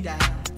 down.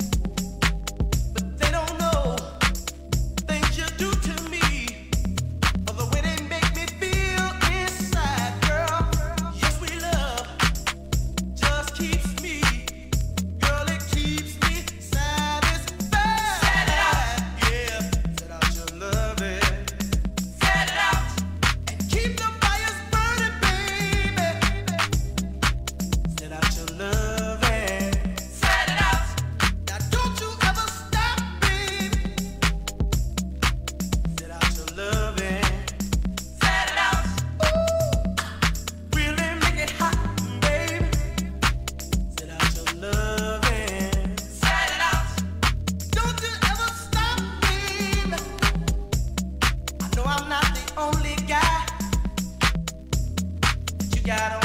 got